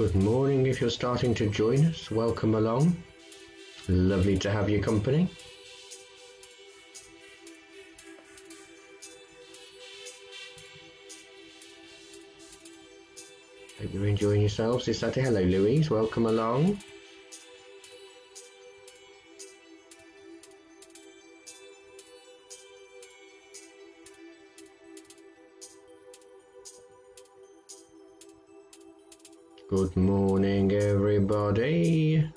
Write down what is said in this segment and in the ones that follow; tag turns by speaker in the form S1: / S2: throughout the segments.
S1: Good morning if you're starting to join us. Welcome along. Lovely to have your company. Hope you're enjoying yourselves this Saturday. Hello, Louise. Welcome along. Good morning, everybody.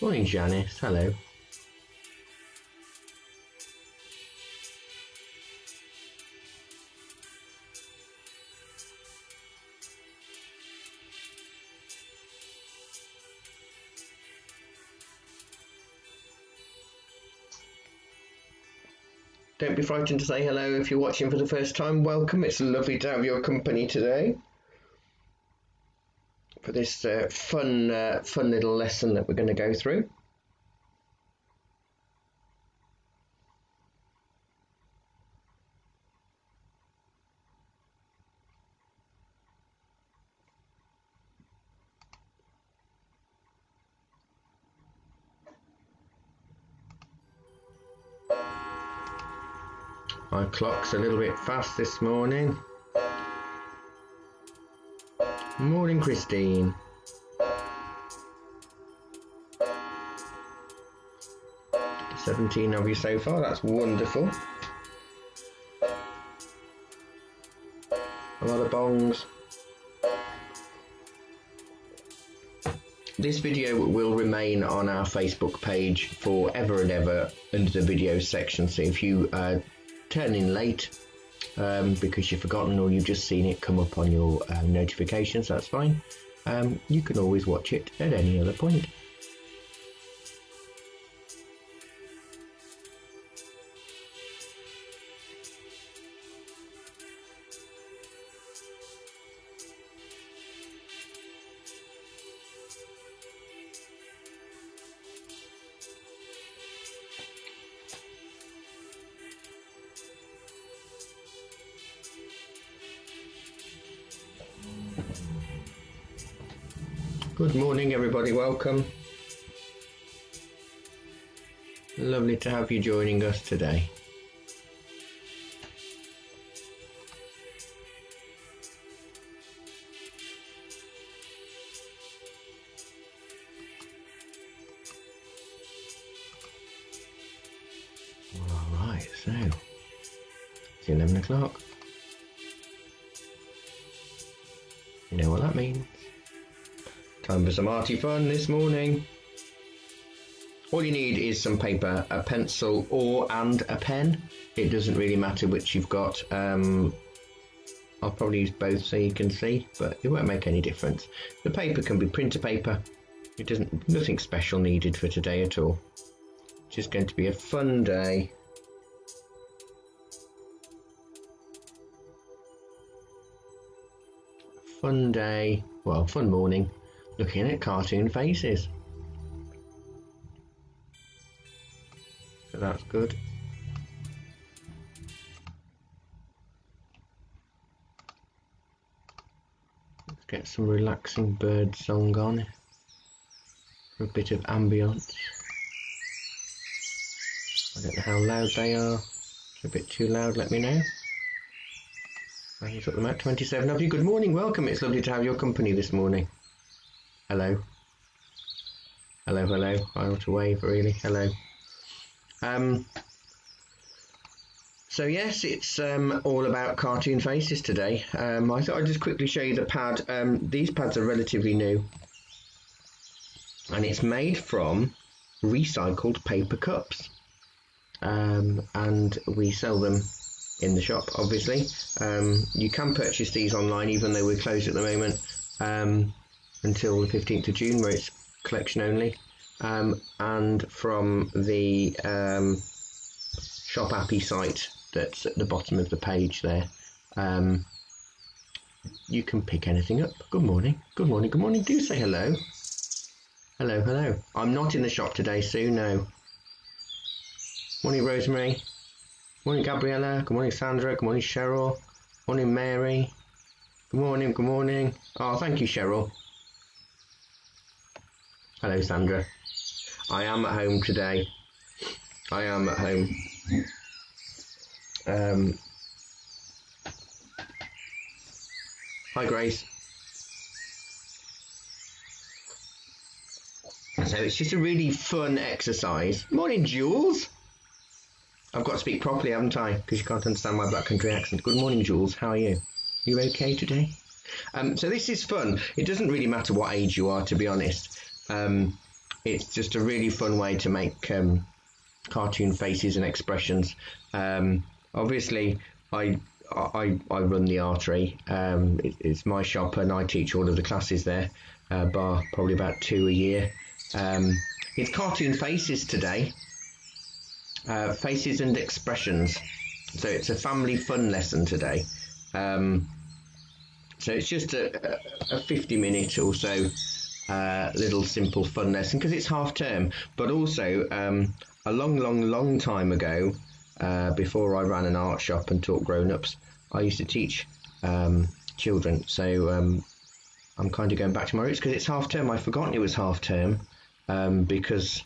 S1: Morning, Janice. Hello. Frightened to say hello if you're watching for the first time. Welcome. It's lovely to have your company today for this uh, fun, uh, fun little lesson that we're going to go through. Clock's a little bit fast this morning. Morning, Christine. Seventeen of you so far. That's wonderful. A lot of bongs. This video will remain on our Facebook page forever and ever under the videos section. So if you uh, turn in late um, because you've forgotten or you've just seen it come up on your um, notifications, that's fine. Um, you can always watch it at any other point. Welcome. Lovely to have you joining us today. All right, so it's 11 o'clock. Some arty fun this morning. All you need is some paper, a pencil, or and a pen. It doesn't really matter which you've got. Um, I'll probably use both so you can see, but it won't make any difference. The paper can be printer paper. It doesn't nothing special needed for today at all. Just going to be a fun day. Fun day, well, fun morning looking at cartoon faces. So that's good. Let's get some relaxing bird song on for a bit of ambience. I don't know how loud they are. A bit too loud, let me know. You've got them at 27 of you. Good morning, welcome. It's lovely to have your company this morning. Hello. Hello, hello. I ought to wave, really. Hello. Um, so yes, it's um, all about cartoon faces today. Um, I thought I'd just quickly show you the pad. Um, these pads are relatively new. And it's made from recycled paper cups. Um, and we sell them in the shop, obviously. Um, you can purchase these online, even though we're closed at the moment. Until the 15th of June, where it's collection only. Um, and from the um, ShopAppy site that's at the bottom of the page there. Um, you can pick anything up. Good morning. Good morning. Good morning. Do say hello. Hello, hello. I'm not in the shop today, Sue. No. Morning, Rosemary. Morning, Gabriella. Good morning, Sandra. Good morning, Cheryl. Morning, Mary. Good morning. Good morning. Oh, thank you, Cheryl. Hello, Sandra. I am at home today. I am at home. Um, hi, Grace. So it's just a really fun exercise. Morning, Jules. I've got to speak properly, haven't I? Because you can't understand my black country accent. Good morning, Jules. How are you? You okay today? Um, so this is fun. It doesn't really matter what age you are, to be honest. Um, it's just a really fun way to make um, cartoon faces and expressions. Um, obviously, I, I I run the artery. Um, it, it's my shop, and I teach all of the classes there, uh, bar probably about two a year. Um, it's cartoon faces today, uh, faces and expressions. So it's a family fun lesson today. Um, so it's just a, a 50 minute or so uh, little simple fun lesson because it's half term. But also, um, a long, long, long time ago, uh, before I ran an art shop and taught grown ups, I used to teach um, children. So um, I'm kind of going back to my roots because it's half term. I've forgotten it was half term um, because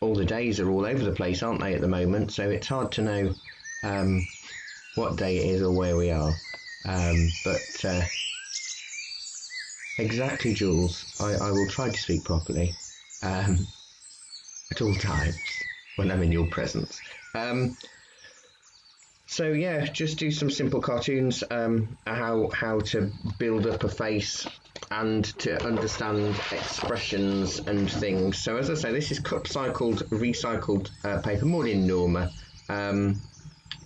S1: all the days are all over the place, aren't they, at the moment? So it's hard to know um, what day it is or where we are. Um, but uh, exactly, Jules, I, I, will try to speak properly um, at all times when I'm in your presence. Um, so yeah, just do some simple cartoons. Um, how how to build up a face and to understand expressions and things. So as I say, this is cup cycled, recycled uh, paper, more in Norma. Um,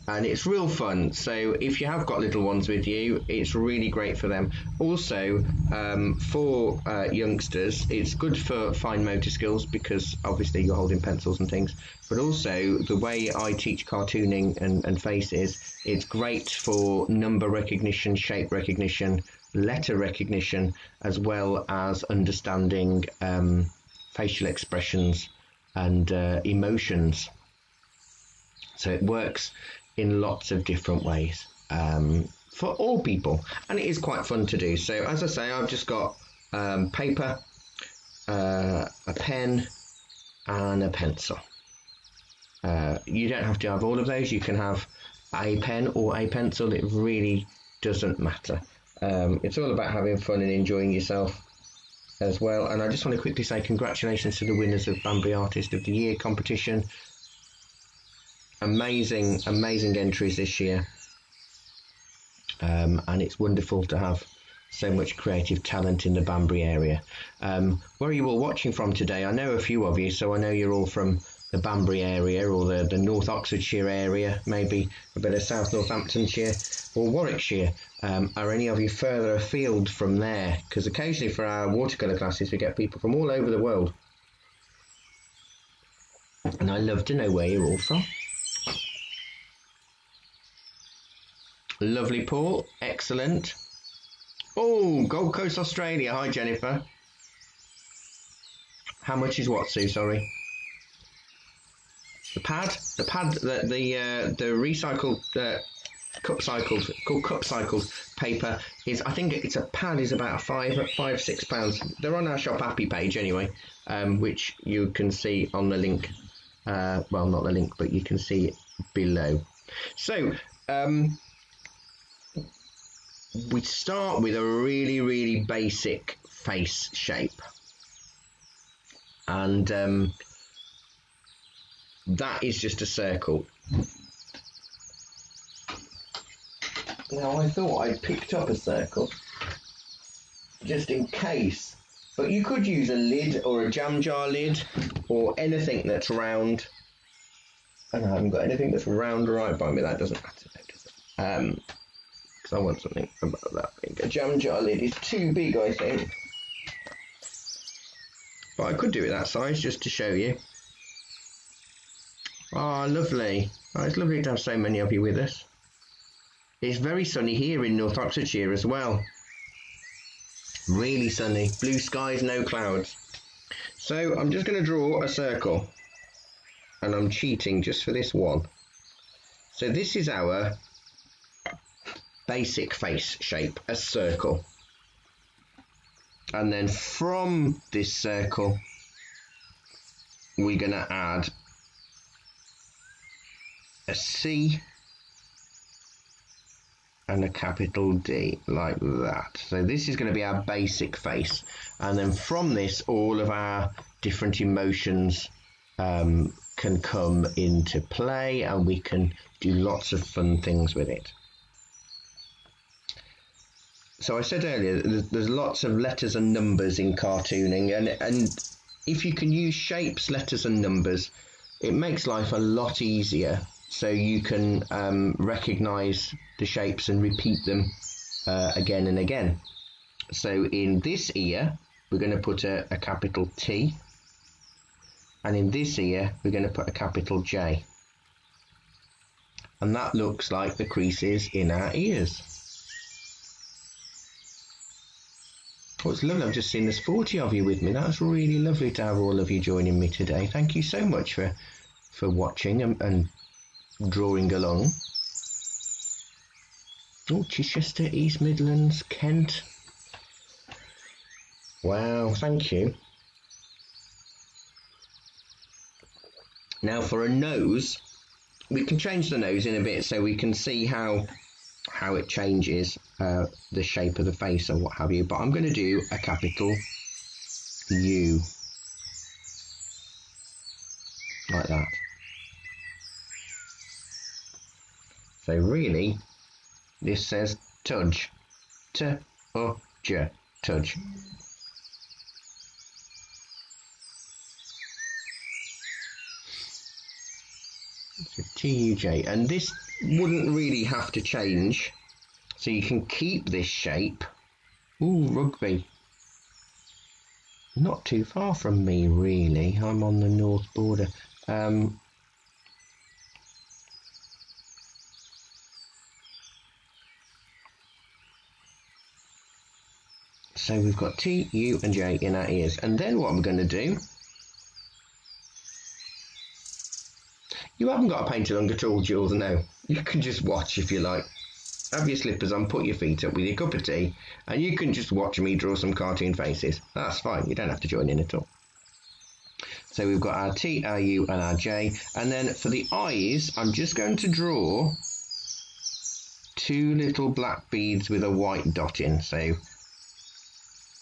S1: and it's real fun. So if you have got little ones with you, it's really great for them. Also, um, for uh, youngsters, it's good for fine motor skills because obviously you're holding pencils and things. But also, the way I teach cartooning and, and faces, it's great for number recognition, shape recognition, letter recognition, as well as understanding um, facial expressions and uh, emotions. So it works in lots of different ways um, for all people, and it is quite fun to do. So, as I say, I've just got um, paper, uh, a pen, and a pencil. Uh, you don't have to have all of those. You can have a pen or a pencil. It really doesn't matter. Um, it's all about having fun and enjoying yourself as well. And I just want to quickly say congratulations to the winners of Banbury Artist of the Year competition amazing, amazing entries this year. Um, and it's wonderful to have so much creative talent in the Banbury area. Um, where are you all watching from today? I know a few of you, so I know you're all from the Banbury area or the, the North Oxfordshire area, maybe a bit of South Northamptonshire or Warwickshire. Um, are any of you further afield from there? Because occasionally for our watercolour classes, we get people from all over the world. And I love to know where you're all from. Lovely, Paul. Excellent. Oh, Gold Coast, Australia. Hi, Jennifer. How much is what, Sue? Sorry. The pad, the pad, the the uh, the recycled uh, cup cycled called cup cycled paper is. I think it's a pad is about five five six pounds. They're on our ShopAppy page anyway, um, which you can see on the link. Uh, well, not the link, but you can see it below. So. Um, we start with a really, really basic face shape. And um, that is just a circle. Now, I thought I picked up a circle just in case, but you could use a lid or a jam jar lid or anything that's round. And I haven't got anything that's round right by me, that doesn't matter? Um, I want something about that big. A jam jar lid is too big, I think. But I could do it that size just to show you. Ah, oh, lovely. Oh, it's lovely to have so many of you with us. It's very sunny here in North Oxfordshire as well. Really sunny, blue skies, no clouds. So I'm just going to draw a circle and I'm cheating just for this one. So this is our basic face shape, a circle. And then from this circle, we're going to add a C and a capital D like that. So this is going to be our basic face. And then from this, all of our different emotions um, can come into play and we can do lots of fun things with it. So I said earlier, there's lots of letters and numbers in cartooning, and and if you can use shapes, letters, and numbers, it makes life a lot easier. So you can um, recognize the shapes and repeat them uh, again and again. So in this ear, we're going to put a, a capital T, and in this ear, we're going to put a capital J. And that looks like the creases in our ears. Well, it's lovely. I've just seen there's 40 of you with me. That's really lovely to have all of you joining me today. Thank you so much for for watching and, and drawing along. Oh, Chichester, East Midlands, Kent. Wow, thank you. Now for a nose, we can change the nose in a bit so we can see how how it changes uh, the shape of the face or what have you. But I'm going to do a capital U. Like that. So really, this says tudge. T o j tudge. So T-U-J. And this wouldn't really have to change. So you can keep this shape. Ooh, rugby. Not too far from me, really. I'm on the north border. Um, so we've got T, U and J in our ears. And then what I'm going to do You haven't got to paint along at all, Jules, no. You can just watch if you like. Have your slippers on, put your feet up with your cup of tea, and you can just watch me draw some cartoon faces. That's fine, you don't have to join in at all. So we've got our T, our U, and our J. And then for the eyes, I'm just going to draw two little black beads with a white dot in. So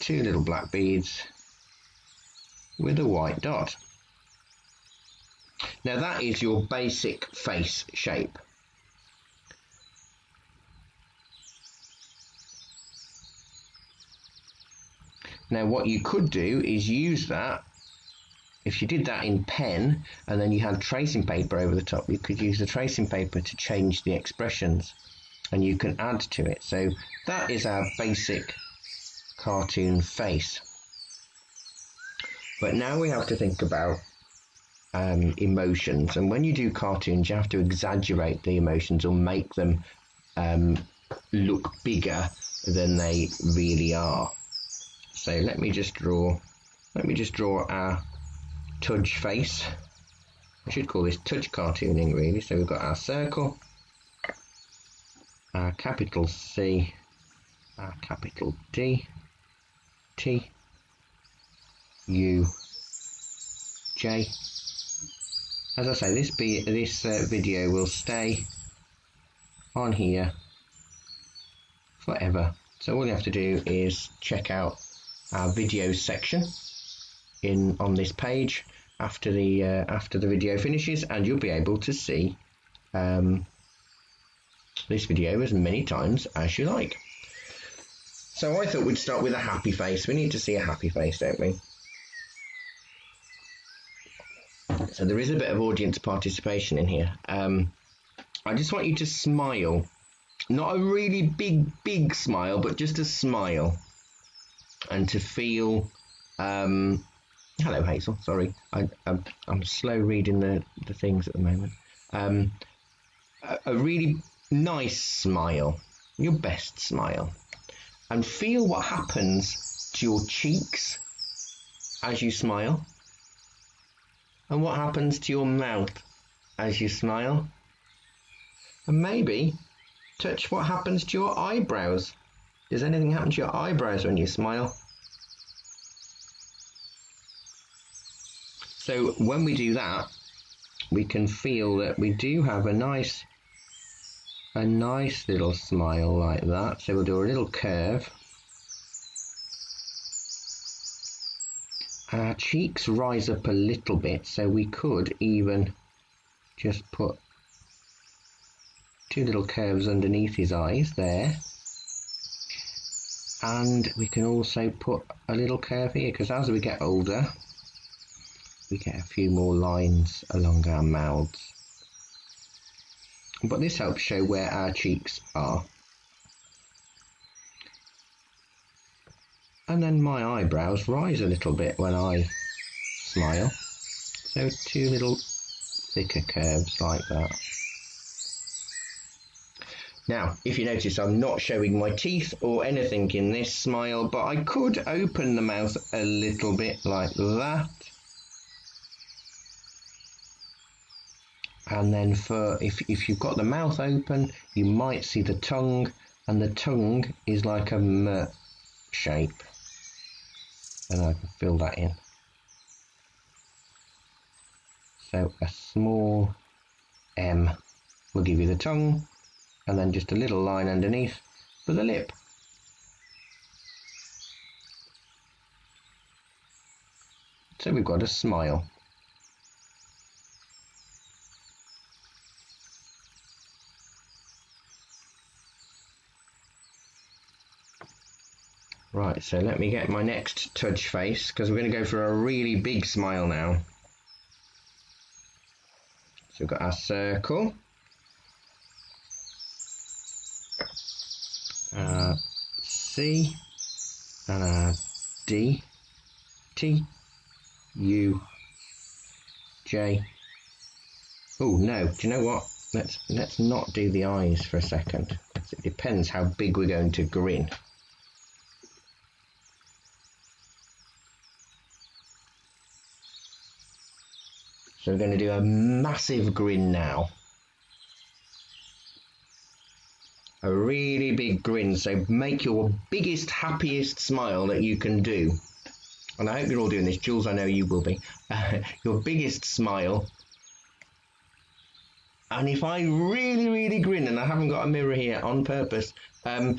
S1: two little black beads with a white dot. Now that is your basic face shape. Now what you could do is use that if you did that in pen and then you had tracing paper over the top, you could use the tracing paper to change the expressions and you can add to it. So that is our basic cartoon face. But now we have to think about um, emotions. And when you do cartoons, you have to exaggerate the emotions or make them um, look bigger than they really are. So let me just draw. Let me just draw our Tudge face. I should call this Tudge cartooning really. So we've got our circle, our capital C, our capital D, T, U, J, as I say, this be this uh, video will stay on here forever. So all you have to do is check out our videos section in on this page after the uh, after the video finishes, and you'll be able to see um, this video as many times as you like. So I thought we'd start with a happy face. We need to see a happy face, don't we? So there is a bit of audience participation in here. Um, I just want you to smile. Not a really big, big smile, but just a smile. And to feel. Um, hello, Hazel. Sorry. I, am I'm slow reading the, the things at the moment. Um, a, a really nice smile. Your best smile. and feel what happens to your cheeks as you smile and what happens to your mouth as you smile. And maybe touch what happens to your eyebrows. Does anything happen to your eyebrows when you smile? So when we do that, we can feel that we do have a nice a nice little smile like that. So we'll do a little curve. Our cheeks rise up a little bit, so we could even just put two little curves underneath his eyes there. And we can also put a little curve here, because as we get older, we get a few more lines along our mouths. But this helps show where our cheeks are. And then my eyebrows rise a little bit when I smile. So two little thicker curves like that. Now, if you notice, I'm not showing my teeth or anything in this smile, but I could open the mouth a little bit like that. and then for if, if you've got the mouth open you might see the tongue and the tongue is like a M shape. And I can fill that in. So a small M will give you the tongue and then just a little line underneath for the lip so we've got a smile Right, so let me get my next tudge face because we're going to go for a really big smile now. So we've got our circle. C a D T U J. Oh no, do you know what? Let's let's not do the eyes for a second. It depends how big we're going to grin. So we're going to do a massive grin now. A really big grin. So make your biggest, happiest smile that you can do. And I hope you're all doing this. Jules, I know you will be. Uh, your biggest smile. And if I really, really grin, and I haven't got a mirror here on purpose, um,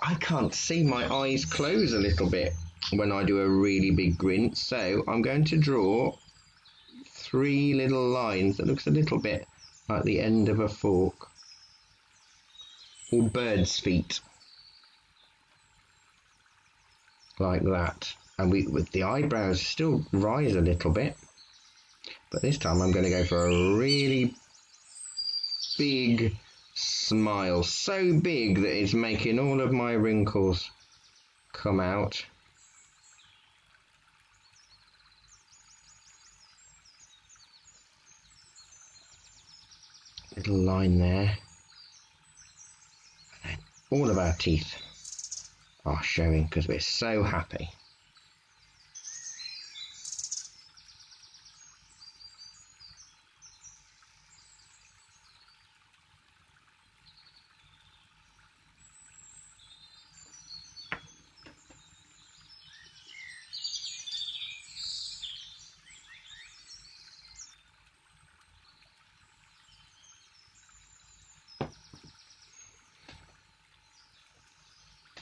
S1: I can't see my eyes close a little bit when I do a really big grin. So I'm going to draw three little lines that looks a little bit like the end of a fork or bird's feet. Like that. And we with the eyebrows still rise a little bit. But this time I'm going to go for a really big smile. So big that it's making all of my wrinkles come out. Little line there. All of our teeth are showing because we're so happy.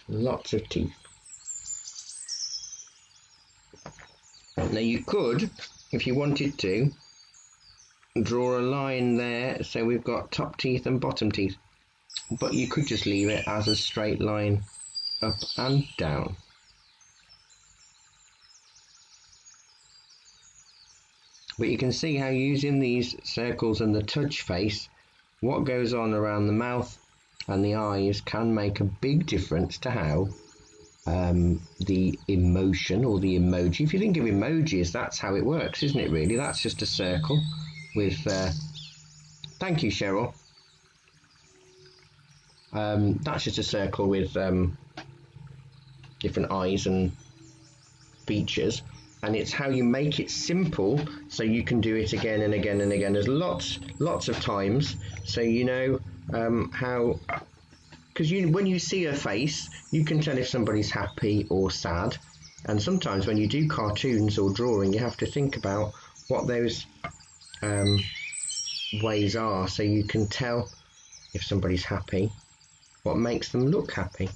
S1: Lots of teeth. Now you could, if you wanted to, draw a line there so we've got top teeth and bottom teeth but you could just leave it as a straight line up and down. But you can see how using these circles and the tudge face, what goes on around the mouth and the eyes can make a big difference to how um, the emotion or the emoji. If you think of emojis, that's how it works, isn't it? Really, that's just a circle with. Uh, thank you, Cheryl. Um, that's just a circle with um, different eyes and features. And it's how you make it simple so you can do it again and again and again. There's lots, lots of times so you know um, how. Because you, when you see a face, you can tell if somebody's happy or sad. And sometimes when you do cartoons or drawing, you have to think about what those um, ways are so you can tell if somebody's happy, what makes them look happy.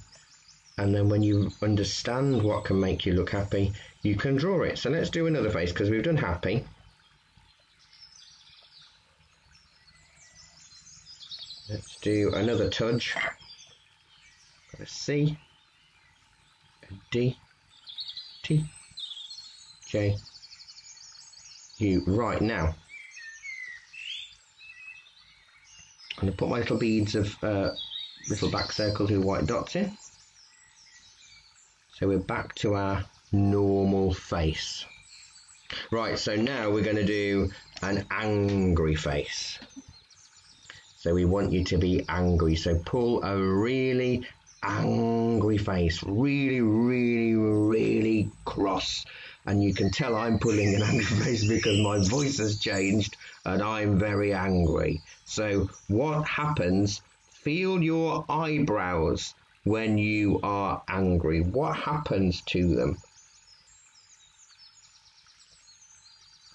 S1: And then when you understand what can make you look happy, you can draw it. So let's do another face because we've done happy. Let's do another tudge. Got a C, a D, T, J, U. Right now, I'm going to put my little beads of uh, little back circles with white dots in. So we're back to our normal face. Right, so now we're going to do an angry face. So we want you to be angry. So pull a really angry face, really, really, really cross. And you can tell I'm pulling an angry face because my voice has changed and I'm very angry. So what happens? Feel your eyebrows when you are angry. What happens to them?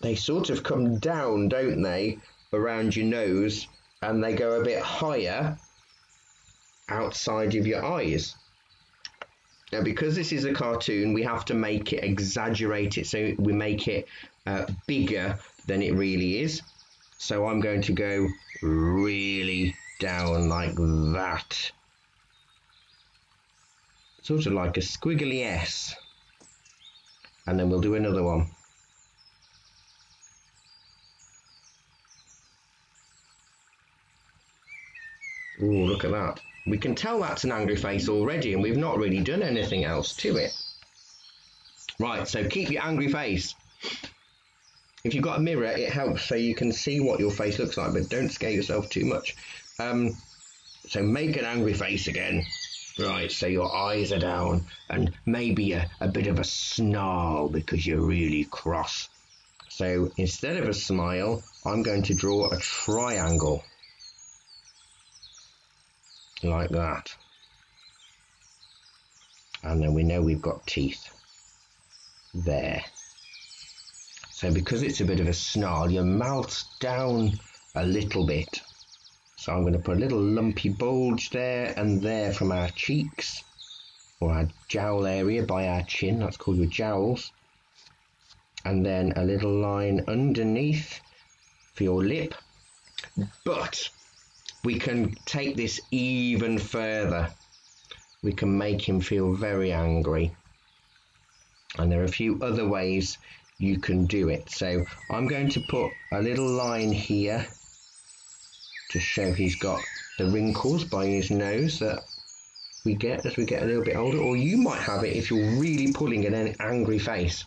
S1: They sort of come down, don't they, around your nose and they go a bit higher outside of your eyes. Now, because this is a cartoon, we have to make it exaggerate it, so we make it uh, bigger than it really is. So I'm going to go really down like that. Sort of like a squiggly S. And then we'll do another one. Ooh, look at that. We can tell that's an angry face already and we've not really done anything else to it. Right, so keep your angry face. If you've got a mirror, it helps so you can see what your face looks like, but don't scare yourself too much. Um, so make an angry face again. Right, so your eyes are down and maybe a, a bit of a snarl because you're really cross. So instead of a smile, I'm going to draw a triangle like that. And then we know we've got teeth there. So because it's a bit of a snarl, your mouth's down a little bit. So I'm going to put a little lumpy bulge there and there from our cheeks or our jowl area by our chin. That's called your jowls. And then a little line underneath for your lip. But we can take this even further. We can make him feel very angry. And there are a few other ways you can do it. So I'm going to put a little line here to show he's got the wrinkles by his nose that we get as we get a little bit older, or you might have it if you're really pulling an angry face.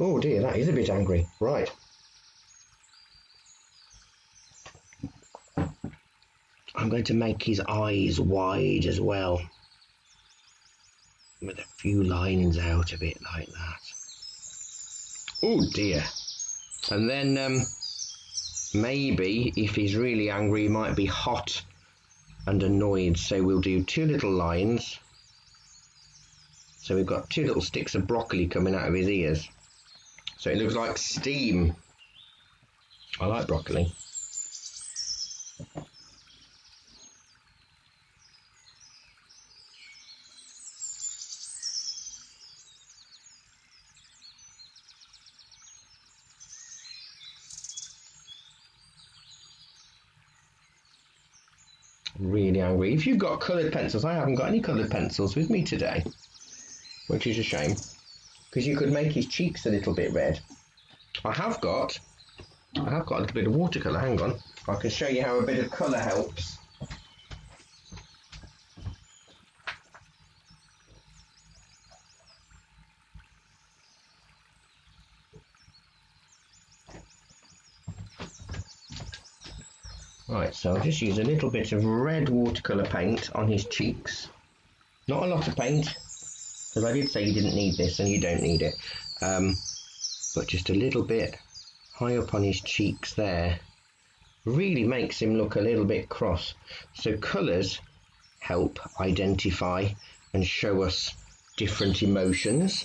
S1: Oh dear, that is a bit angry. Right. I'm going to make his eyes wide as well. With a few lines out of it like that. Oh dear. And then um, maybe if he's really angry, he might be hot and annoyed. So we'll do two little lines. So we've got two little sticks of broccoli coming out of his ears. So it looks like steam. I like broccoli. Really angry. If you've got coloured pencils, I haven't got any coloured pencils with me today, which is a shame, because you could make his cheeks a little bit red. I have got, I have got a little bit of watercolour. Hang on, I can show you how a bit of colour helps. Right, so I'll just use a little bit of red watercolour paint on his cheeks. Not a lot of paint, because I did say you didn't need this and you don't need it. Um, but just a little bit high up on his cheeks there really makes him look a little bit cross. So colours help identify and show us different emotions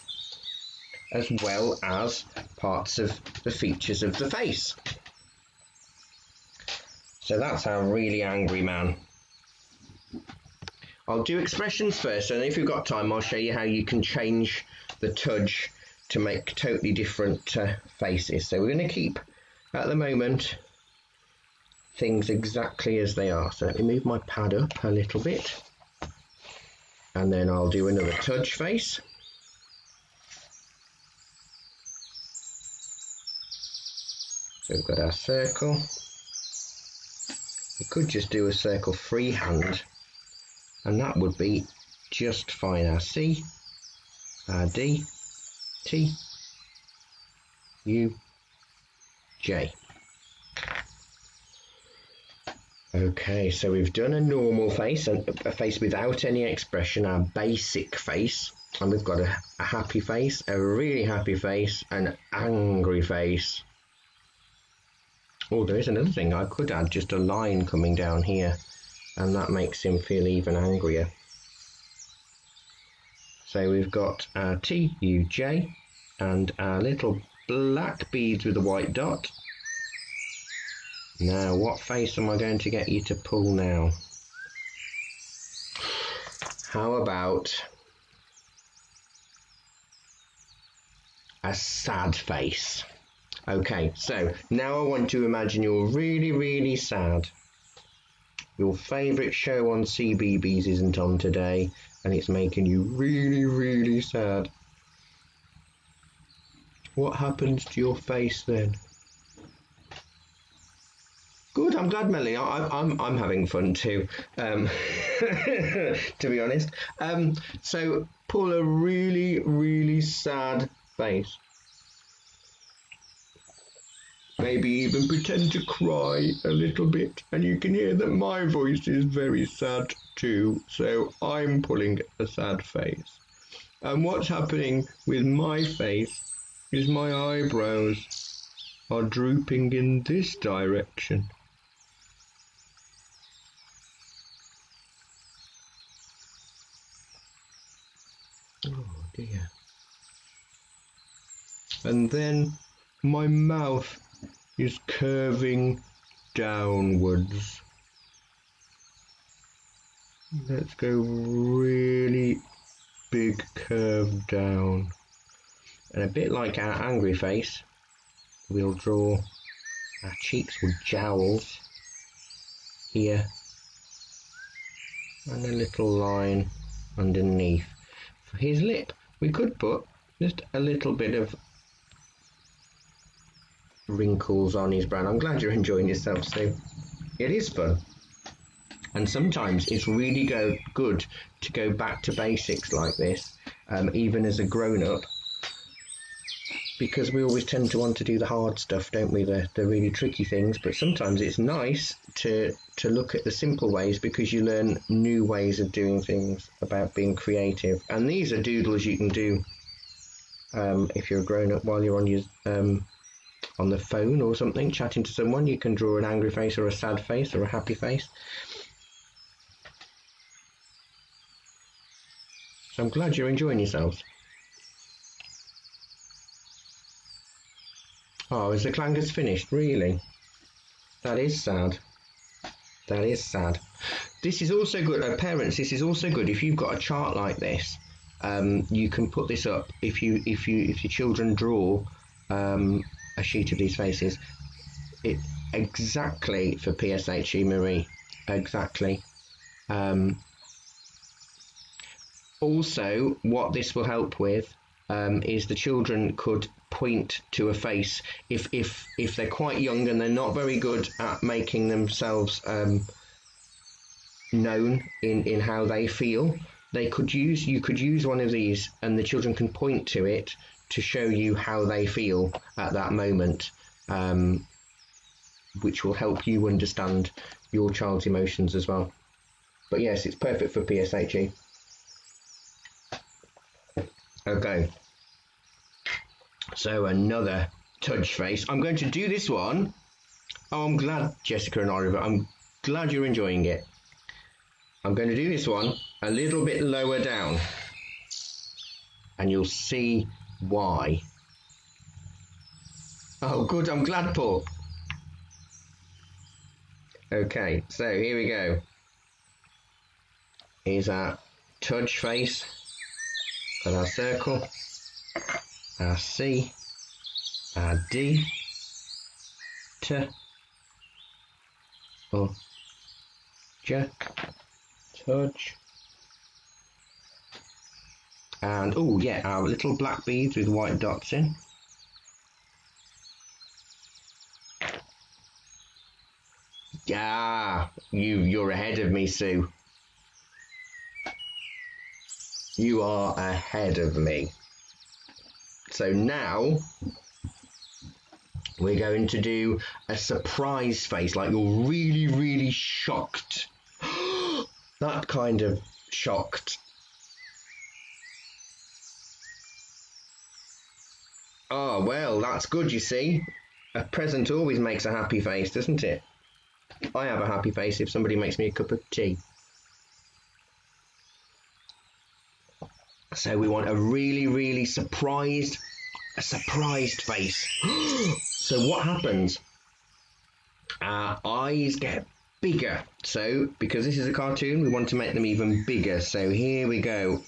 S1: as well as parts of the features of the face. So that's our really angry man. I'll do expressions first, and if you've got time, I'll show you how you can change the tudge to make totally different uh, faces. So we're going to keep, at the moment, things exactly as they are. So let me move my pad up a little bit, and then I'll do another tudge face. So we've got our circle. We could just do a circle freehand and that would be just fine. Our C, our D, T, U, J. Okay, so we've done a normal face, a face without any expression, our basic face, and we've got a, a happy face, a really happy face, an angry face, Oh, there is another thing. I could add just a line coming down here, and that makes him feel even angrier. So we've got our T-U-J and our little black beads with a white dot. Now, what face am I going to get you to pull now? How about a sad face? Okay, so now I want to imagine you're really, really sad. Your favourite show on CBeebies isn't on today, and it's making you really, really sad. What happens to your face then? Good, I'm glad, Melly. I, I'm, I'm having fun too, um, to be honest. Um, so, pull a really, really sad face maybe even pretend to cry a little bit. And you can hear that my voice is very sad too, so I'm pulling a sad face. And what's happening with my face is my eyebrows are drooping in this direction. Oh dear. And then my mouth is curving downwards. Let's go really big curve down. And a bit like our angry face, we'll draw our cheeks with jowls here and a little line underneath. For his lip, we could put just a little bit of wrinkles on his brow. I'm glad you're enjoying yourself, Steve. It is fun. And sometimes it's really go good to go back to basics like this, um, even as a grown up, because we always tend to want to do the hard stuff, don't we? The, the really tricky things. But sometimes it's nice to to look at the simple ways because you learn new ways of doing things about being creative. And these are doodles you can do um, if you're a grown up while you're on your um, on the phone or something, chatting to someone, you can draw an angry face or a sad face or a happy face. So I'm glad you're enjoying yourselves. Oh, is the clangers finished? Really? That is sad. That is sad. This is also good, uh, parents. This is also good if you've got a chart like this. Um, you can put this up if you if you if your children draw um, a sheet of these faces. It exactly for PSHE Marie, exactly. Um, also, what this will help with um, is the children could point to a face if if if they're quite young and they're not very good at making themselves um, known in in how they feel. They could use you could use one of these, and the children can point to it to show you how they feel at that moment. Um, which will help you understand your child's emotions as well. But yes, it's perfect for PSHE. Okay. So another tudge face. I'm going to do this one. Oh, I'm glad, Jessica and Oliver. I'm glad you're enjoying it. I'm going to do this one a little bit lower down. And you'll see why. Oh, good. I'm glad, Paul. Okay, so here we go. Here's our tudge face. Got our circle, our C, our D, T, O, J, tudge, and oh yeah, our little black beads with white dots in. Yeah, you you're ahead of me, Sue. You are ahead of me. So now we're going to do a surprise face, like you're really, really shocked. that kind of shocked. Oh, well, that's good, you see. A present always makes a happy face, doesn't it? I have a happy face if somebody makes me a cup of tea. So we want a really, really surprised, a surprised face. so what happens? Our eyes get bigger. So because this is a cartoon, we want to make them even bigger. So here we go.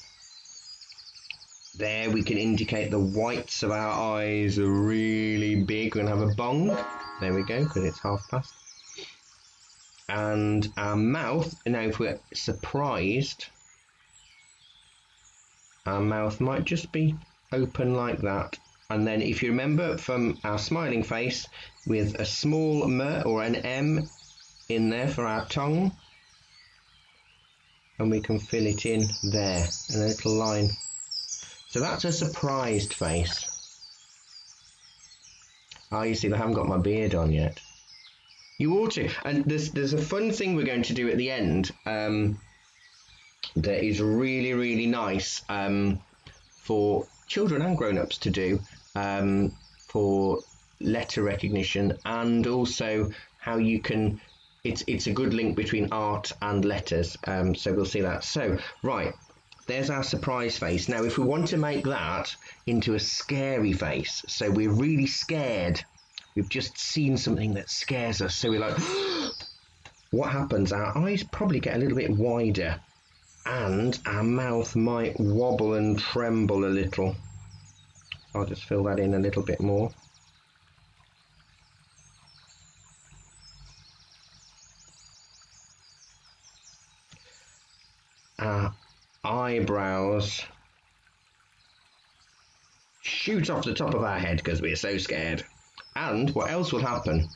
S1: There we can indicate the whites of our eyes are really big. We're going to have a bong. There we go, because it's half past. And our mouth, now if we're surprised, our mouth might just be open like that. And then if you remember from our smiling face with a small m or an M in there for our tongue, and we can fill it in there, in a little line. So that's a surprised face. Ah, oh, you see, I haven't got my beard on yet. You ought to. And there's there's a fun thing we're going to do at the end. Um, that is really, really nice um, for children and grown-ups to do um, for letter recognition and also how you can it's it's a good link between art and letters um, so we'll see that so right there's our surprise face now if we want to make that into a scary face so we're really scared we've just seen something that scares us so we're like what happens our eyes probably get a little bit wider and our mouth might wobble and tremble a little. I'll just fill that in a little bit more. Our eyebrows shoot off the top of our head because we're so scared. And what else will happen?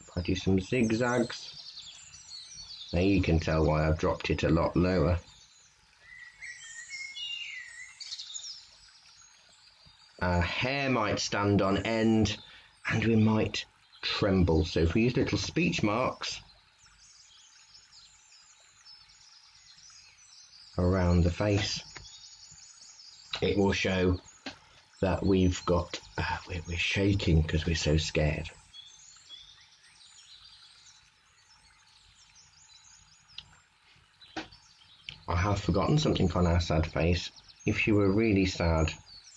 S1: If I do some zigzags, now you can tell why I've dropped it a lot lower. Our hair might stand on end and we might tremble. So if we use little speech marks around the face, it will show that we've got, uh, we're, we're shaking because we're so scared. I have forgotten something on our sad face. If you were really sad,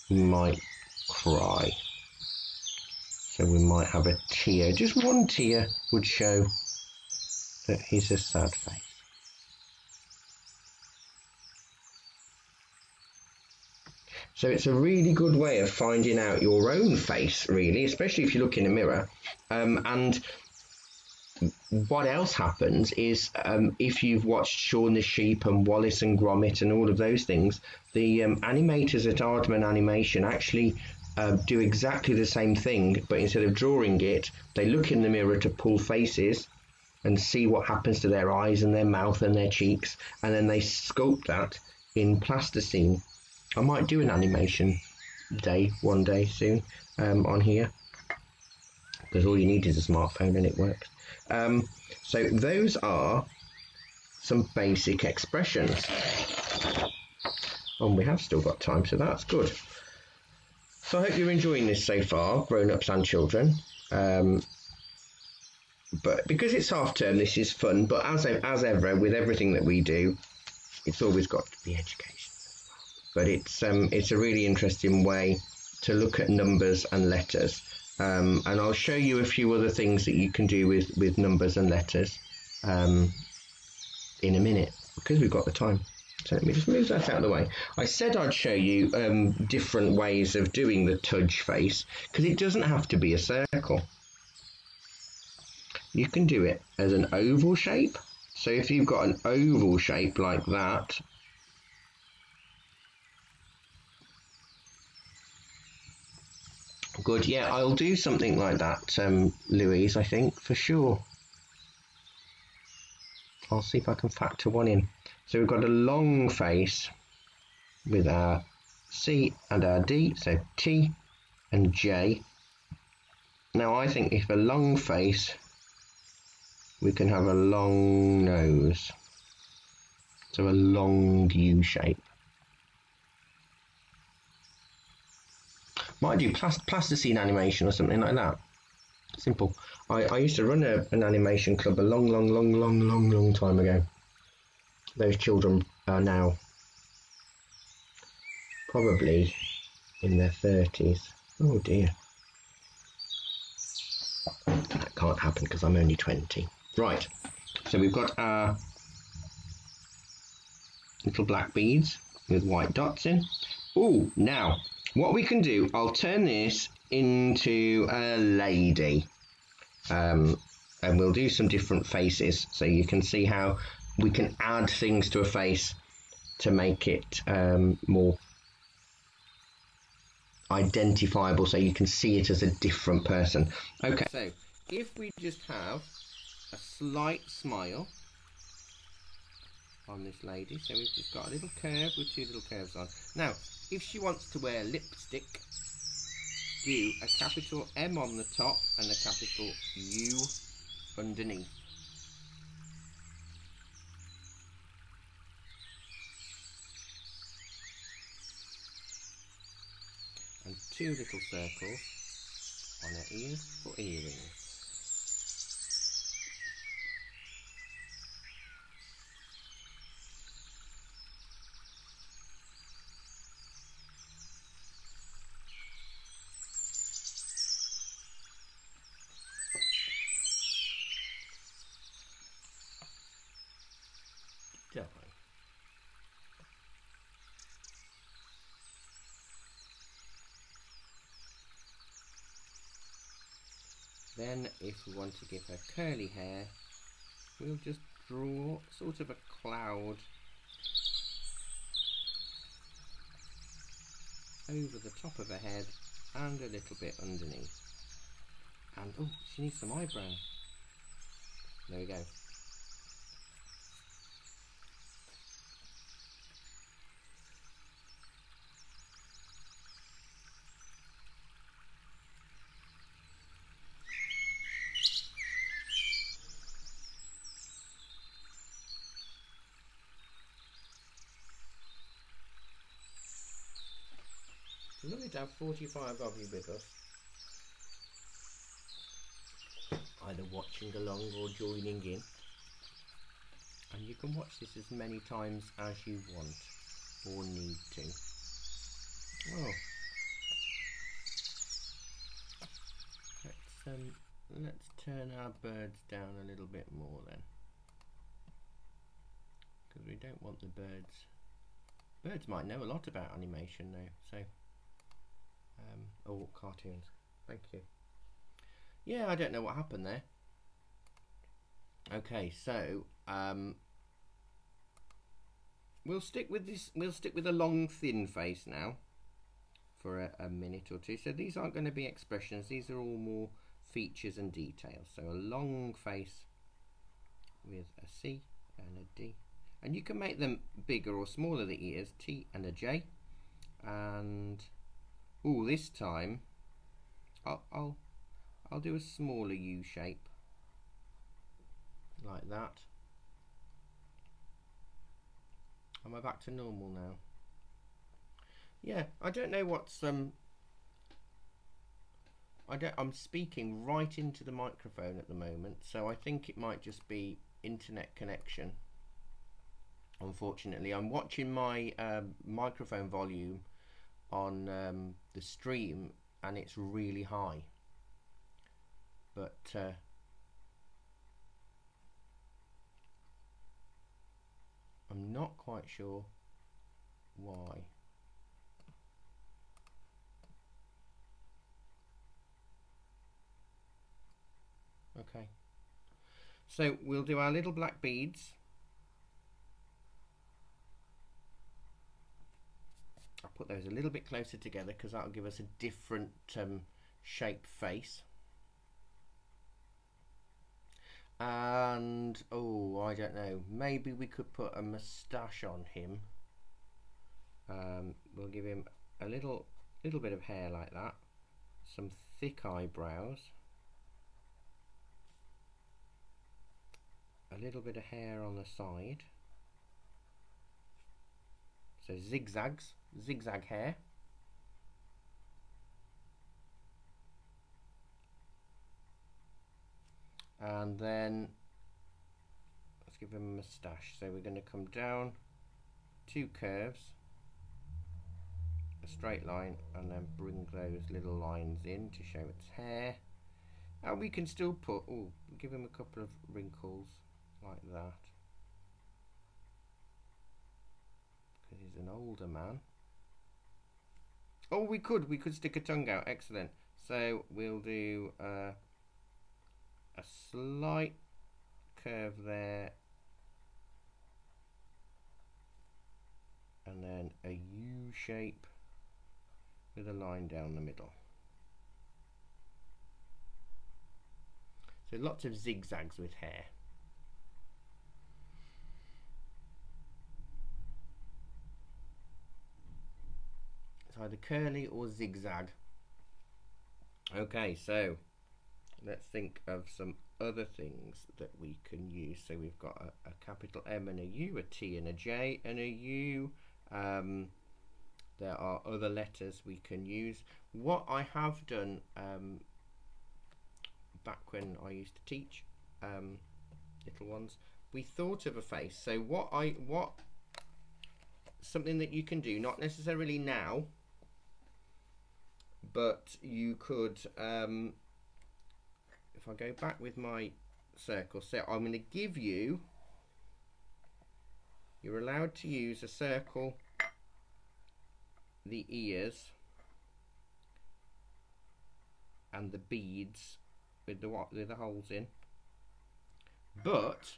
S1: you might cry. So we might have a tear. Just one tear would show that he's a sad face. So it's a really good way of finding out your own face, really, especially if you look in a mirror. Um, and what else happens is um, if you've watched Shaun the Sheep and Wallace and Gromit and all of those things, the um, animators at Aardman Animation actually uh, do exactly the same thing, but instead of drawing it, they look in the mirror to pull faces and see what happens to their eyes and their mouth and their cheeks, and then they sculpt that in plasticine. I might do an animation day one day soon um, on here because all you need is a smartphone and it works. Um, so those are some basic expressions. And we have still got time, so that's good. So I hope you're enjoying this so far, grown-ups and children. Um, but because it's half term, this is fun. But as as ever, with everything that we do, it's always got to be education. But it's um, it's a really interesting way to look at numbers and letters. Um, and I'll show you a few other things that you can do with, with numbers and letters um, in a minute because we've got the time. So let me just move that out of the way. I said I'd show you um, different ways of doing the tudge face because it doesn't have to be a circle. You can do it as an oval shape. So if you've got an oval shape like that, Good, yeah, I'll do something like that, um, Louise, I think, for sure. I'll see if I can factor one in. So we've got a long face with our C and our D, so T and J. Now I think if a long face, we can have a long nose. So a long U shape. Might do plasticine animation or something like that. Simple. I, I used to run a, an animation club a long, long, long, long, long, long time ago. Those children are now probably in their 30s. Oh dear. That can't happen because I'm only 20. Right, so we've got our little black beads with white dots in. Oh, now what we can do, I'll turn this into a lady. Um, and we'll do some different faces so you can see how we can add things to a face to make it um, more identifiable so you can see it as a different person. Okay, so if we just have a slight smile on this lady, so we've just got a little curve with two little curves on. Now, if she wants to wear lipstick, do a capital M on the top and a capital U underneath. And two little circles on her ears for earrings. Then if we want to give her curly hair, we'll just draw sort of a cloud over the top of her head and a little bit underneath. And, oh, she needs some eyebrows. There we go. Have 45 of you with us. Either watching along or joining in. And you can watch this as many times as you want or need to. Oh. Let's um let's turn our birds down a little bit more then. Because we don't want the birds Birds might know a lot about animation though, so um, oh, cartoons. Thank you. Yeah, I don't know what happened there. Okay, so um, we'll stick with this. We'll stick with a long, thin face now for a, a minute or two. So these aren't going to be expressions. These are all more features and details. So a long face with a C and a D. And you can make them bigger or smaller, the ears, T and a J. And Oh, this time I'll, I'll I'll do a smaller U shape like that. Am I back to normal now? Yeah, I don't know what's um I don't I'm speaking right into the microphone at the moment, so I think it might just be internet connection. Unfortunately, I'm watching my um, microphone volume on um, the stream and it's really high. But uh, I'm not quite sure why. Okay. So we'll do our little black beads. I'll put those a little bit closer together because that'll give us a different um, shape face. And, oh, I don't know, maybe we could put a moustache on him. Um, we'll give him a little, little bit of hair like that. Some thick eyebrows. a little bit of hair on the side so zigzags zigzag hair. And then let's give him a moustache. So we're going to come down two curves a straight line and then bring those little lines in to show its hair. And we can still put oh give him a couple of wrinkles like that. Because he's an older man oh we could. We could stick a tongue out. Excellent. So we'll do uh, a slight curve there. And then a U shape with a line down the middle. So lots of zigzags with hair It's either curly or zigzag. Okay, so let's think of some other things that we can use. So we've got a, a capital M and a U, a T and a J and a U. Um, there are other letters we can use. What I have done um, back when I used to teach um, little ones, we thought of a face. So what I what something that you can do, not necessarily now, but you could um, if I go back with my circle set I'm going to give you you're allowed to use a circle the ears and the beads with the with the holes in. But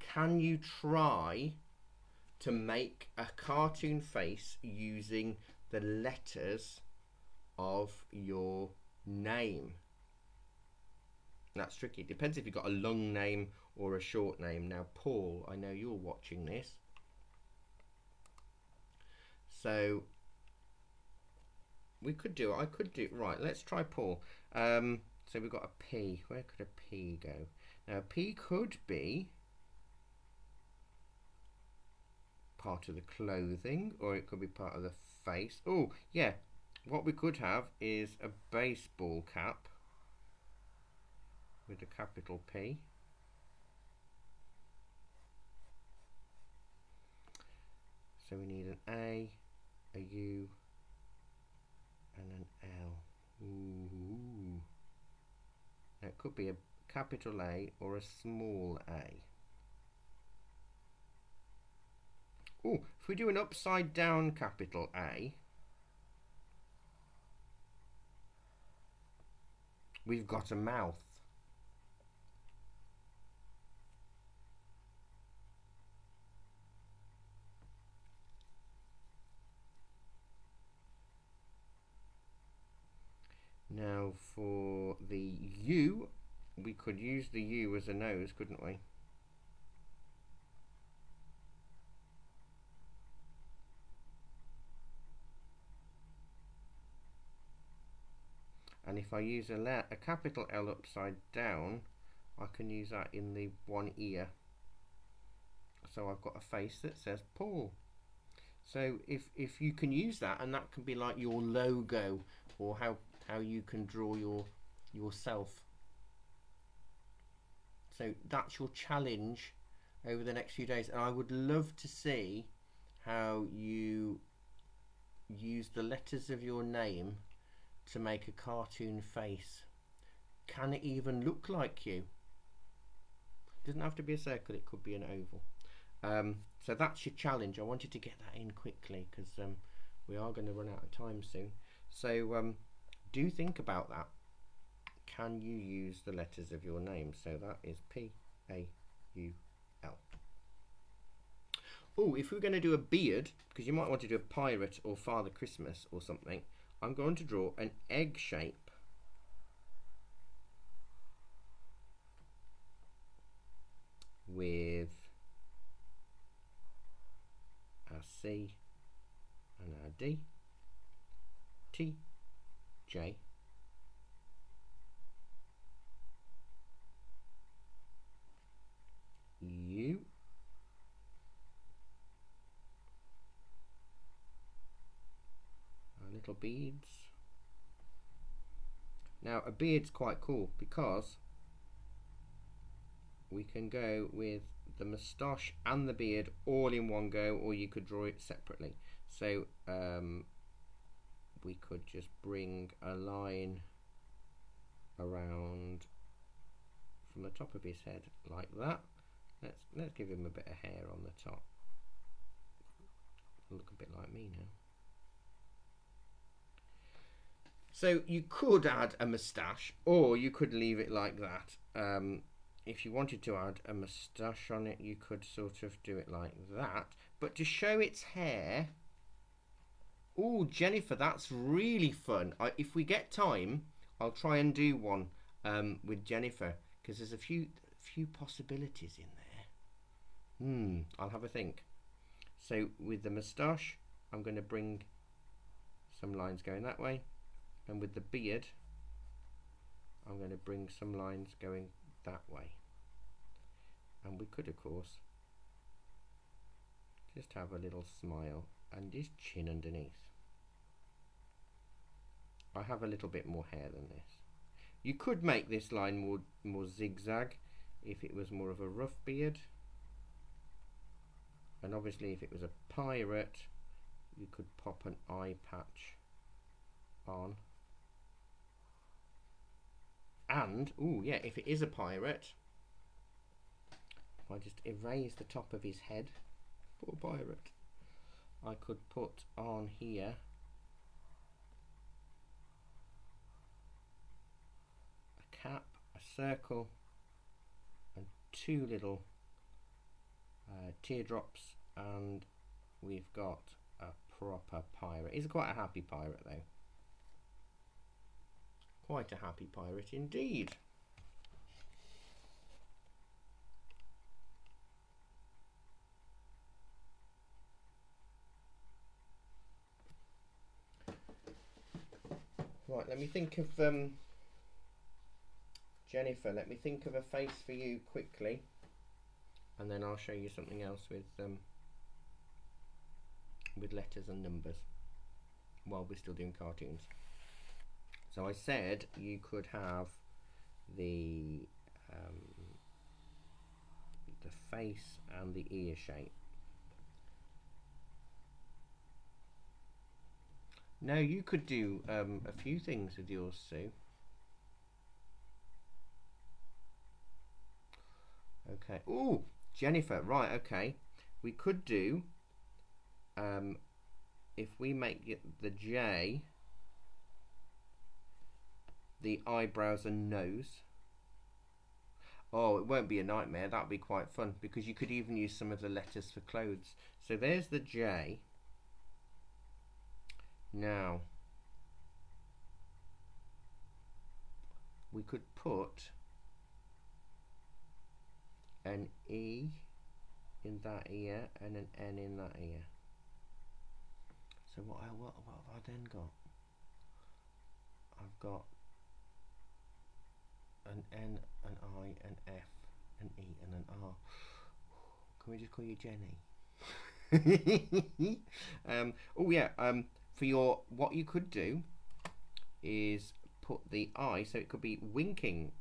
S1: can you try to make a cartoon face using the letters of your name. That's tricky. Depends if you've got a long name or a short name. Now, Paul, I know you're watching this. So, we could do it. I could do it. Right, let's try Paul. Um, so we've got a P. Where could a P go? Now, P could be part of the clothing or it could be part of the face. Oh, yeah. What we could have is a baseball cap with a capital P. So we need an A, a U, and an L. Ooh. Now it could be a capital A or a small a. Oh, if we do an upside down capital A, we've got a mouth. Now for the U, we could use the U as a nose, couldn't we? And if I use a, a capital L upside down I can use that in the one ear. So I've got a face that says Paul. So if if you can use that and that can be like your logo or how how you can draw your yourself. So that's your challenge over the next few days. And I would love to see how you use the letters of your name to make a cartoon face. Can it even look like you? Doesn't have to be a circle, it could be an oval. Um, so that's your challenge. I wanted to get that in quickly because um, we are going to run out of time soon. So um, do think about that. Can you use the letters of your name? So that is P A U L. Oh, if we're going to do a beard, because you might want to do a pirate or Father Christmas or something, I'm going to draw an egg shape. With our C and our D, T, J, U, little beads. Now a beard's quite cool because we can go with the moustache and the beard all in one go or you could draw it separately. So um, we could just bring a line around from the top of his head like that. Let's let's give him a bit of hair on the top. Look a bit like me now so you could add a moustache or you could leave it like that um, if you wanted to add a moustache on it, you could sort of do it like that. But to show its hair, oh, Jennifer, that's really fun. I, if we get time, I'll try and do one um, with Jennifer because there's a few few possibilities in there. Hmm, I'll have a think. So with the moustache, I'm going to bring some lines going that way, and with the beard, I'm going to bring some lines going that way. And we could of course just have a little smile and his chin underneath. I have a little bit more hair than this. You could make this line more more zigzag if it was more of a rough beard. And obviously if it was a pirate you could pop an eye patch on and, oh yeah, if it is a pirate, if I just erase the top of his head, poor pirate, I could put on here a cap, a circle, and two little uh, teardrops, and we've got a proper pirate. He's quite a happy pirate though. Quite a happy pirate indeed. Right, let me think of um, Jennifer. Let me think of a face for you quickly, and then I'll show you something else with um, with letters and numbers while we're still doing cartoons. So I said you could have the um, the face and the ear shape. Now you could do um, a few things with yours, Sue. Okay. Oh, Jennifer. Right. Okay. We could do. Um, if we make the J the eyebrows and nose. Oh, it won't be a nightmare. That'll be quite fun because you could even use some of the letters for clothes. So there's the J. Now, we could put an E in that ear and an N in that ear. So what, what, what have I then got? I've got an N, an I, an F, an E, and an R. Can we just call you Jenny? um, oh yeah. Um, for your what you could do is put the I, so it could be winking.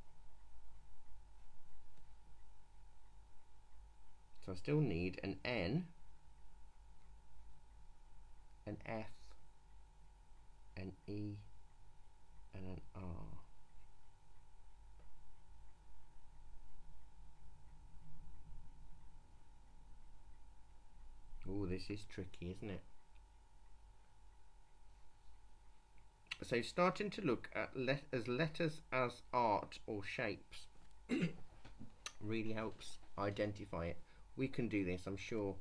S1: So I still need an N, an F, an E, and an R. Oh, this is tricky, isn't it? So starting to look at as letters as art or shapes really helps identify it. We can do this, I'm sure.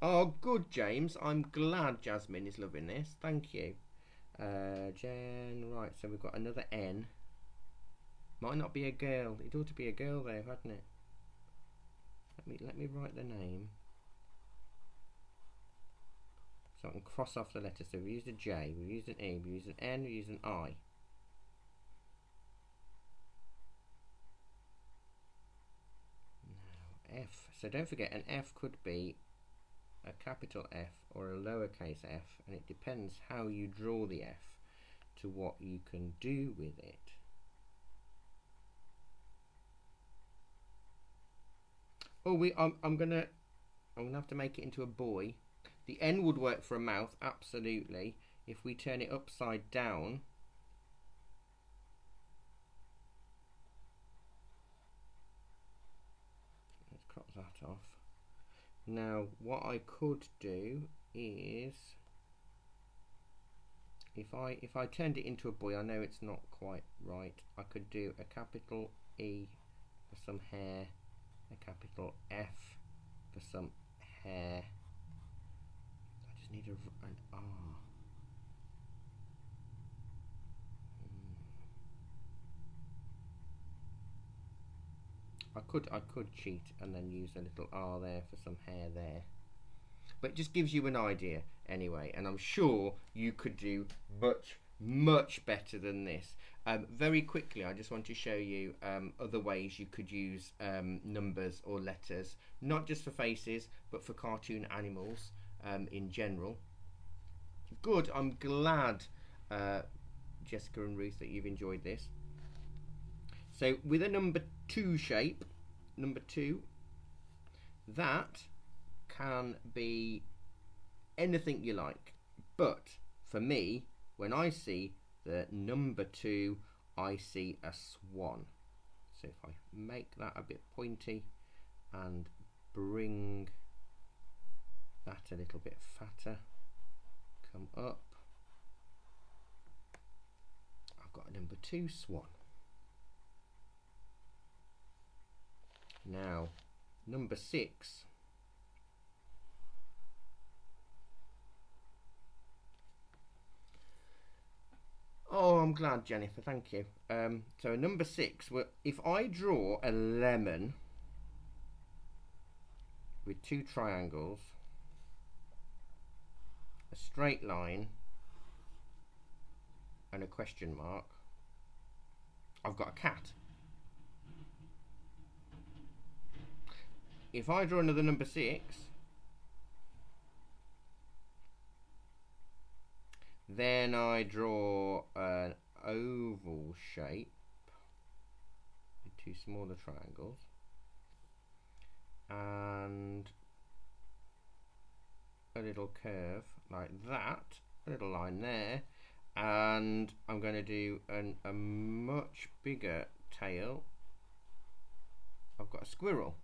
S1: Oh, good, James. I'm glad Jasmine is loving this. Thank you. Uh, Jen, right, so we've got another N. Might not be a girl. It ought to be a girl there, hadn't it? Let me let me write the name. So I can cross off the letters. So we used a J, we used an E, we used an N, we used an I. Now F. So don't forget an F could be a capital F or a lowercase f and it depends how you draw the F to what you can do with it. Oh, we. I'm. I'm gonna. I'm gonna have to make it into a boy. The N would work for a mouth, absolutely. If we turn it upside down, let's crop that off. Now, what I could do is, if I if I turned it into a boy, I know it's not quite right. I could do a capital E for some hair, a capital F for some hair need a, an R. I could I could cheat and then use a little R there for some hair there. But it just gives you an idea anyway, and I'm sure you could do much, much better than this. Um, very quickly, I just want to show you um, other ways you could use um, numbers or letters, not just for faces, but for cartoon animals um, in general. Good, I'm glad, uh, Jessica and Ruth, that you've enjoyed this. So with a number two shape, number two, that can be anything you like. But for me, when I see the number two, I see a swan. So if I make that a bit pointy and bring that a little bit fatter come up I've got a number two swan now number six Oh, I'm glad, Jennifer. Thank you. Um, so number six, well, if I draw a lemon with two triangles, a straight line and a question mark, I've got a cat. If I draw another number six, then I draw an oval shape with two smaller triangles and a little curve like that, a little line there, and I'm going to do an, a much bigger tail. I've got a squirrel.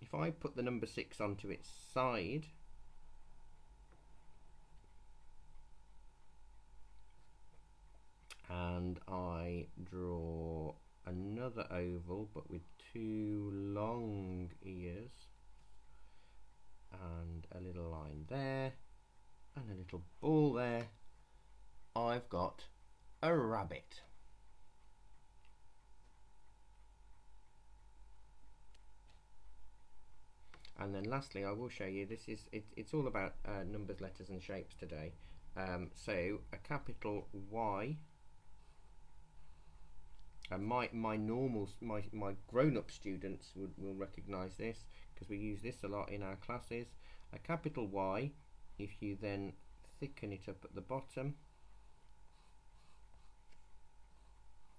S1: If I put the number 6 onto its side, and I draw another oval but with two long ears and a little line there and a little ball there. I've got a rabbit. And then lastly I will show you this is it, it's all about uh, numbers letters and shapes today. Um, so a capital Y and my my normal my my grown-up students would will recognize this because we use this a lot in our classes. A capital Y if you then thicken it up at the bottom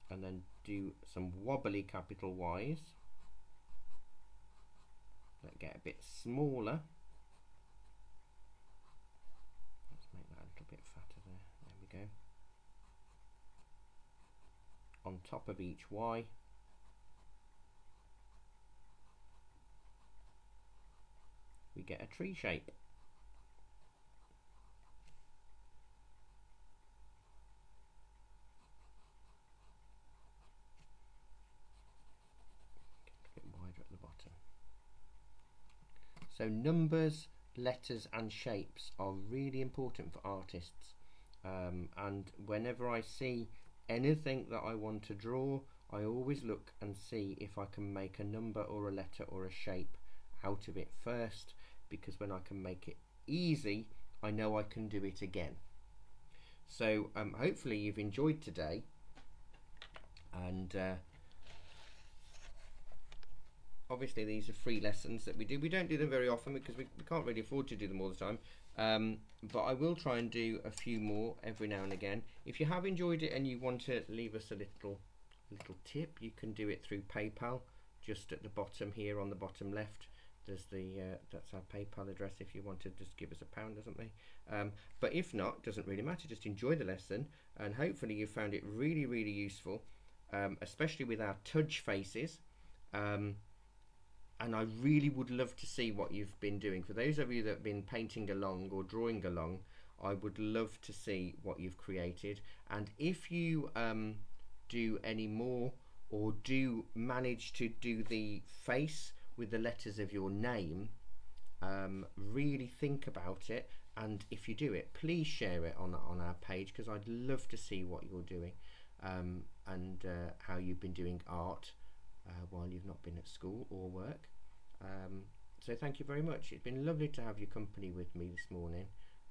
S1: and then do some wobbly capital Y's that get a bit smaller let's make that a little bit fatter there there we go on top of each Y we get a tree shape wider at the bottom. So numbers, letters and shapes are really important for artists. Um, and whenever I see anything that I want to draw, I always look and see if I can make a number or a letter or a shape out of it first because when I can make it easy, I know I can do it again. So um, hopefully you've enjoyed today and uh, obviously these are free lessons that we do. We don't do them very often because we, we can't really afford to do them all the time. Um, but I will try and do a few more every now and again. If you have enjoyed it and you want to leave us a little little tip, you can do it through PayPal. Just at the bottom here on the bottom left, there's the uh, that's our PayPal address if you want to just give us a pound or something. Um, but if not, doesn't really matter. Just enjoy the lesson, and hopefully you found it really really useful, um, especially with our tudge faces. Um, and I really would love to see what you've been doing. For those of you that have been painting along or drawing along, I would love to see what you've created. And if you um, do any more or do manage to do the face with the letters of your name, um, really think about it. And if you do it, please share it on, on our page because I'd love to see what you're doing um, and uh, how you've been doing art uh, while you've not been at school or work. Um, so thank you very much. It's been lovely to have your company with me this morning.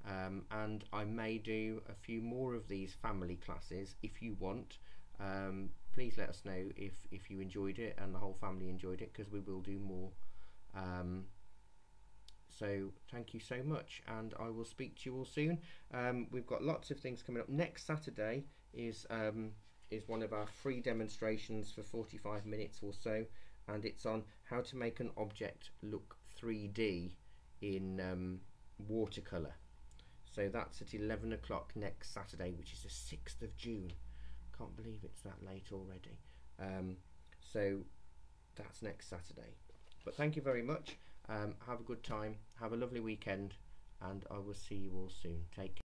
S1: Um, and I may do a few more of these family classes if you want. Um, please let us know if, if you enjoyed it and the whole family enjoyed it because we will do more. Um, so thank you so much and I will speak to you all soon. Um, we've got lots of things coming up. Next Saturday is um, is one of our free demonstrations for 45 minutes or so and it's on how to make an object look 3D in um, watercolour. So that's at 11 o'clock next Saturday, which is the 6th of June. Can't believe it's that late already. Um, so that's next Saturday. But thank you very much. Um, have a good time. Have a lovely weekend. And I will see you all soon. Take care.